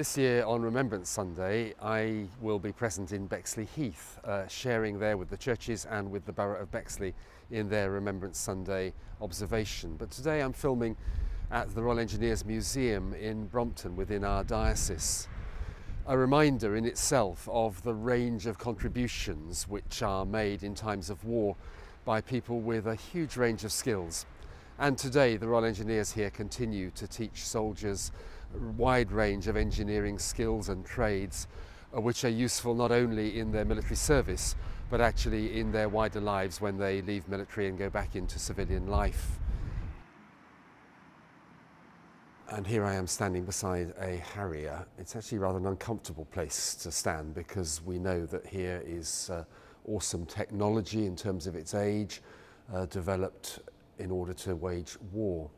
This year on Remembrance Sunday, I will be present in Bexley Heath, uh, sharing there with the churches and with the Borough of Bexley in their Remembrance Sunday observation. But today I'm filming at the Royal Engineers Museum in Brompton within our diocese. A reminder in itself of the range of contributions which are made in times of war by people with a huge range of skills. And today the Royal Engineers here continue to teach soldiers wide range of engineering skills and trades uh, which are useful not only in their military service but actually in their wider lives when they leave military and go back into civilian life. And here I am standing beside a Harrier. It's actually rather an uncomfortable place to stand because we know that here is uh, awesome technology in terms of its age, uh, developed in order to wage war.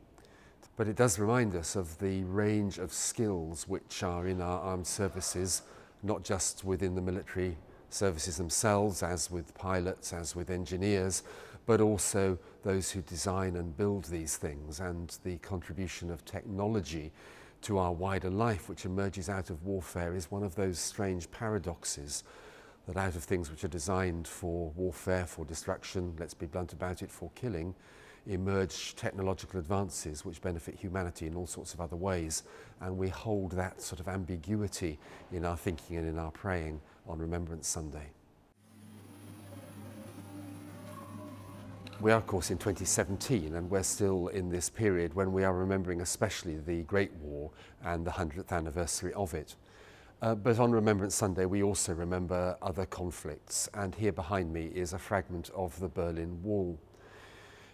But it does remind us of the range of skills which are in our armed services, not just within the military services themselves, as with pilots, as with engineers, but also those who design and build these things and the contribution of technology to our wider life, which emerges out of warfare, is one of those strange paradoxes that out of things which are designed for warfare, for destruction, let's be blunt about it, for killing, emerge technological advances which benefit humanity in all sorts of other ways. And we hold that sort of ambiguity in our thinking and in our praying on Remembrance Sunday. We are, of course, in 2017, and we're still in this period when we are remembering especially the Great War and the 100th anniversary of it. Uh, but on Remembrance Sunday, we also remember other conflicts, and here behind me is a fragment of the Berlin Wall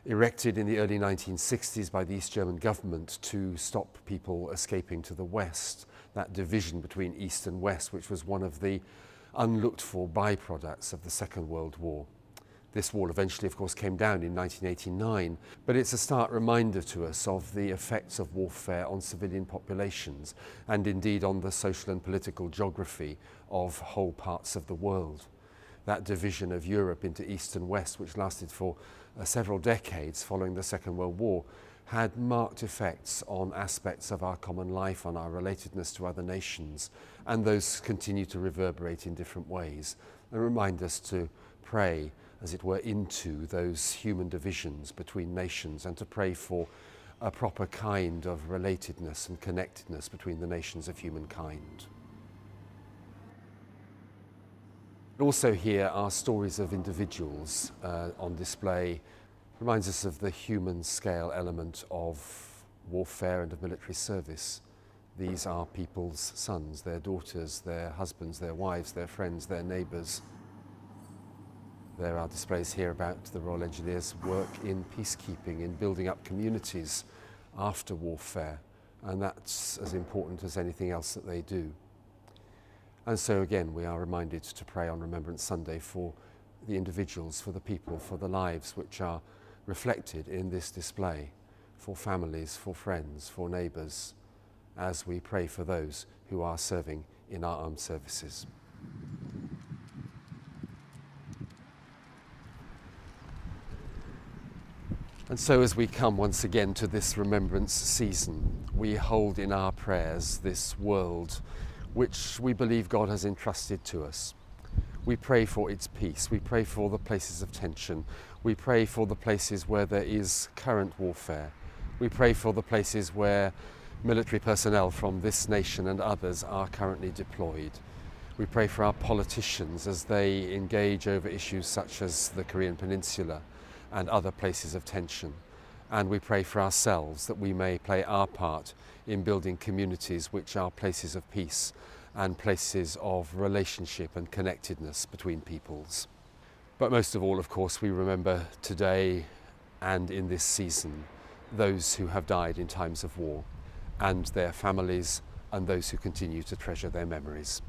erected in the early 1960s by the East German government to stop people escaping to the West, that division between East and West, which was one of the unlooked for byproducts of the Second World War. This wall eventually, of course, came down in 1989, but it's a stark reminder to us of the effects of warfare on civilian populations and indeed on the social and political geography of whole parts of the world. That division of Europe into East and West, which lasted for uh, several decades following the Second World War had marked effects on aspects of our common life, on our relatedness to other nations, and those continue to reverberate in different ways and remind us to pray, as it were, into those human divisions between nations and to pray for a proper kind of relatedness and connectedness between the nations of humankind. Also here are stories of individuals uh, on display. Reminds us of the human scale element of warfare and of military service. These are people's sons, their daughters, their husbands, their wives, their friends, their neighbours. There are displays here about the Royal Engineers' work in peacekeeping, in building up communities after warfare, and that's as important as anything else that they do. And so again, we are reminded to pray on Remembrance Sunday for the individuals, for the people, for the lives which are reflected in this display, for families, for friends, for neighbours, as we pray for those who are serving in our armed services. And so, as we come once again to this remembrance season, we hold in our prayers this world which we believe God has entrusted to us. We pray for its peace. We pray for the places of tension. We pray for the places where there is current warfare. We pray for the places where military personnel from this nation and others are currently deployed. We pray for our politicians as they engage over issues such as the Korean Peninsula and other places of tension. And we pray for ourselves that we may play our part in building communities which are places of peace and places of relationship and connectedness between peoples. But most of all, of course, we remember today and in this season those who have died in times of war and their families and those who continue to treasure their memories.